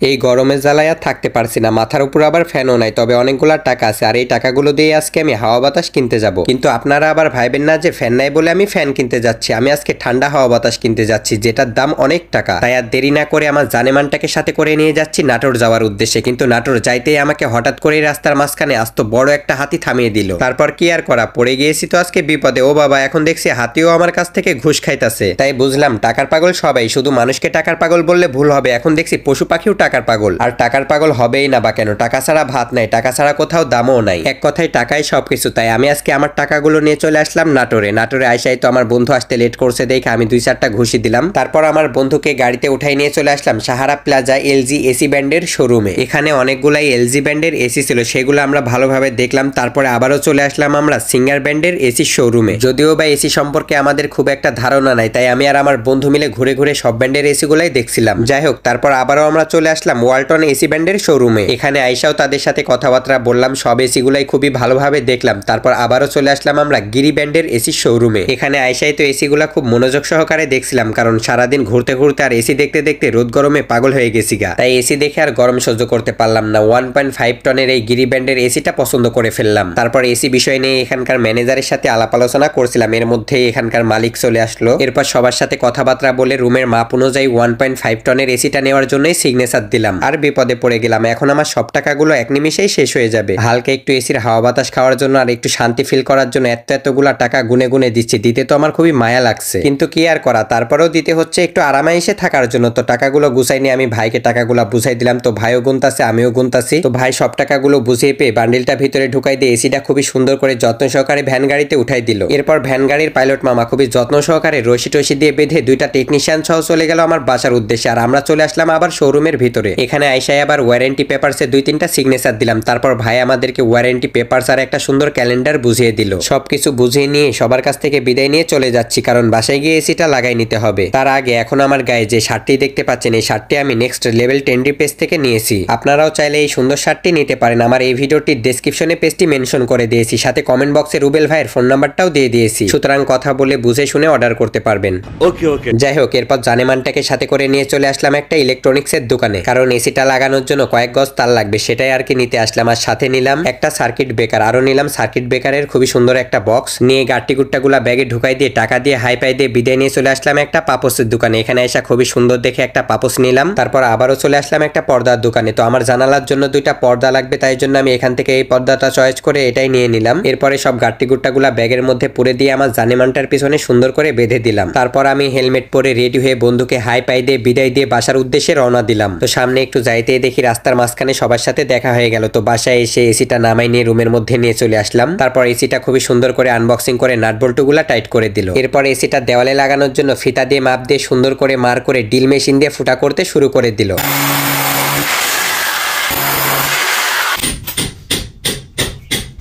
এই গরমে জ্বালায় আর থাকতে পারছি না। মাথার উপর আবার ফ্যানও নাই, তবে অনেকগুলা টাকা আছে আর এই টাকাগুলো দিয়ে আজকে আমি হাওয়া বাতাস কিনতে যাব। কিন্তু আপনারা আবার ভাইবেন না যে ফ্যান নাই বলে আমি ফ্যান কিনতে যাচ্ছি। আমি আজকে ঠান্ডা হাওয়া বাতাস কিনতে যাচ্ছি, যেটার দাম অনেক টাকা। তাই আর দেরি না করে আমার জানেমানটাকে সাথে করে নিয়ে যাচ্ছি নাটোর যাওয়ার উদ্দেশ্যে। কিন্তু নাটোর যাইতেই আমাকে হঠাৎ করে রাস্তার মাঝখানে আস্ত বড় একটা হাতি থামিয়ে দিল। তারপর কি আর করা? পড়ে গিয়েছি তো আজকে বিপদে। ও বাবা, এখন দেখছি হাতিও আমার কাছ থেকে ঘুষ খাইতাছে। তাই বুঝলাম, টাকার পাগল সবাই। শুধু মানুষকে টাকার পাগল বললে ভুল হবে। এখন দেখছি পশু পাখিও টাকার পাগল। আর টাকার পাগল হবেই না বা কেন? টাকা ছাড়া ভাত নাই, টাকা ছাড়া কোথাও দামও নাই। এক কথায় টাকাই সবকিছু, তাই আমি আজকে আমার টাকাগুলো নিয়ে চলে আসলাম নাটোরে। নাটোরে আইসাই তো আমার বন্ধু আসতে লেট করছে, দেখে আমি দুই চারটা ঘুষি দিলাম। তারপর আমার বন্ধুকে গাড়িতে উঠাই নিয়ে চলে আসলাম সাহারা প্লাজা এলজি এসি ব্যান্ডের শোরুমে। এখানে অনেকগুলাই এলজি ব্যান্ডের এসি ছিল, সেগুলো আমরা ভালোভাবে দেখলাম। তারপরে আবারও চলে আসলাম আমরা সিঙ্গার ব্যান্ডের এসি শোরুমে। যদিও বা এসি সম্পর্কে আমাদের খুব একটা ধারণা নাই, তাই আমি আর আমার বন্ধু মিলে ঘুরে ঘুরে সব ব্যান্ডের এসি গুলাই দেখছিলাম। যাই হোক, তারপর আবারও আমরা চলে আসলাম ওয়ালটন এসি ব্যান্ডের শোরুমে। এখানে আইসাও তাদের সাথে কথাবার্তা বললাম, সব এসি গুলাই খুবই ভালোভাবে দেখলাম। তারপর আবারও চলে আসলাম আমরা গিরি ব্যান্ডের এসি শোরুমে। এখানে আইসাই তো এসি গুলা খুব মনোযোগ সহকারে দেখছিলাম, কারণ সারাদিন ঘুরতে ঘুরতে আর এসি দেখতে দেখতে রোদ গরমে পাগল হয়ে গেছি গা। তাই এসি দেখে আর গরম সহ্য করতে পারলাম না। ওয়ান পয়েন্ট ফাইভ টনের এই গিরি ব্যান্ডের এসিটা পছন্দ করে ফেললাম। তারপর এসি বিষয় নিয়ে এখানকার ম্যানেজারের সাথে আলাপ আলোচনা করছিলাম। এর মধ্যে এখানকার মালিক চলে আসলো। এরপর সবার সাথে কথাবার্তা বলে রুমের মাপ অনুযায়ী ওয়ান পয়েন্ট ফাইভ টনের এসিটা নেওয়ার জন্যই সিগনেচার দিলাম। আর বিপদে পড়ে গেলাম। এখন আমার সব টাকাগুলো এক নিমিষেই শেষ হয়ে যাবে। হালকা একটু এসির হাওয়া বাতাস খাওয়ার জন্য আর একটু শান্তি ফিল করার জন্য এত এতগুলা টাকা গুনে গুনে দিচ্ছি। দিতে তো আমার খুবই মায়া লাগছে। কিন্তু কি আর করা? তারপরেও দিতে হচ্ছে একটু আরামাইসে থাকার জন্য। তো টাকাগুলো গুছাই নিয়ে আমি ভাইকে টাকাগুলো বুঝাই দিলাম। তো ভাইও গুনতাছে, আমিও গুনতাছি। তো ভাই সব টাকাগুলো বুঝিয়ে পেয়ে বান্ডিলটা ভিতরে ঢুকাই দিয়ে এসিটা খুবই সুন্দর করে যত্ন সহকারে ভ্যান গাড়িতে উঠাই দিল। এরপর ভ্যান গাড়ির পাইলট মামা খুবই যত্ন সহকারে রশি টসি দিয়ে বেঁধে দুইটা টেকনিশিয়ান সহ চলে গেল আমার বাসার উদ্দেশ্যে। আর আমরা চলে আসলাম আবার শোরুমের ভিতরে। এখানে আইসাই আবার ওয়ারেন্টি পেপারসে দুই তিনটা সিগনেচার দিলাম। তারপর ভাই আমাদেরকে ওয়ারেন্টি পেপারস আর একটা সুন্দর ক্যালেন্ডার বুঝিয়ে দিল। সবকিছু বুঝিয়ে নিয়ে সবার কাছ থেকে বিদায় নিয়ে চলে যাচ্ছি কারণ বাসায় গিয়ে এসিটা লাগাই নিতে হবে। তার আগে এখন আমার গায়ে যে শার্টটি দেখতে পাচ্ছেন এই শার্টটি আমি নেক্সট লেভেল টেন্ডি পেজ থেকে নিয়েছি। আপনারাও চাইলে এই সুন্দর শার্টটি নিতে পারেন। আমার এই ভিডিওটির ডেসক্রিপশনে পেজটি মেনশন করে দিয়েছি। সাথে কমেন্ট বক্সে রুবেল ভাইয়ের ফোন নাম্বারটাও দিয়ে দিয়েছি। সুতরাং কথা বলে বুঝে শুনে অর্ডার করতে পারবেন। ওকে ওকে যাই হোক এরপর জানেমানটাকে সাথে করে নিয়ে চলে আসলাম একটা ইলেকট্রনিক্সের দোকানে। কারণ এসিটা লাগানোর জন্য কয়েক গজ তার লাগবে। সেটাই আর কি নিতে আসলাম। আর সাথে নিলাম একটা সার্কিট ব্রেকার আরও নিলাম সার্কিট ব্রেকারের খুবই সুন্দর একটা বক্স নিয়ে গাট্টি গুলা ব্যাগে ঢুকাই দিয়ে, টাকা দিয়ে হাই পাই দিয়ে বিদায় নিয়ে চলে আসলাম একটা পাপসের দোকানে। এখানে এসে খুবই সুন্দর দেখে একটা পাপস নিলাম। তারপর আবারও চলে আসলাম একটা পর্দার দোকানে। তো আমার জানালার জন্য দুইটা পর্দা লাগবে, তাই জন্য আমি এখান থেকে এই পর্দাটা চয়েস করে এটাই নিয়ে নিলাম। এরপরে সব গাট্টি গুলা ব্যাগের মধ্যে পুরে দিয়ে আমার জানেমানটার পিছনে সুন্দর করে বেঁধে দিলাম। তারপর আমি হেলমেট পরে রেডি হয়ে বন্ধুকে হাই পাই দিয়ে বিদায় দিয়ে বাসার উদ্দেশ্যে রওনা দিলাম। তো সামনে একটু যাইতে দেখি রাস্তার মাঝখানে সবার সাথে দেখা হয়ে গেল। তো বাসায় এসে এসিটা নামাই নিয়ে রুমের মধ্যে নিয়ে চলে আসলাম। তারপর এসিটা খুবই সুন্দর করে আনবক্সিং করে নাটগুলা টাইট করে দিল। এরপর এসিটা দেওয়ালে লাগানোর জন্য ফিতা দিয়ে মাপ দিয়ে সুন্দর করে মার করে ডিল মেশিন দিয়ে ফুটা করতে শুরু করে দিল।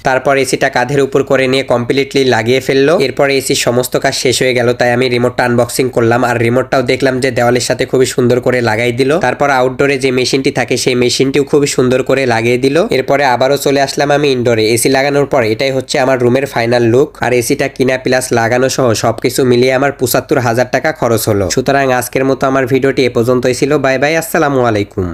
তারপর এসিটা কাঁধের উপর করে নিয়ে কমপ্লিটলি লাগিয়ে ফেলল। এরপর এসির সমস্ত কাজ শেষ হয়ে গেল, তাই আমি রিমোটটা আনবক্সিং করলাম। আর রিমোটটাও দেখলাম যে দেওয়ালের সাথে খুবই সুন্দর করে লাগাই দিল। তারপর আউটডোরে যে মেশিনটি থাকে, সেই মেশিনটিও খুবই সুন্দর করে লাগিয়ে দিল। এরপরে আবারও চলে আসলাম আমি ইনডোরে এসি লাগানোর পর এটাই হচ্ছে আমার রুমের ফাইনাল লুক আর এসিটা কিনা প্লাস লাগানো সহ সবকিছু মিলিয়ে আমার পঁচাত্তর হাজার টাকা খরচ হলো। সুতরাং আজকের মতো আমার ভিডিওটি এ পর্যন্তই ছিল। বাই বাই, আসসালামু আলাইকুম।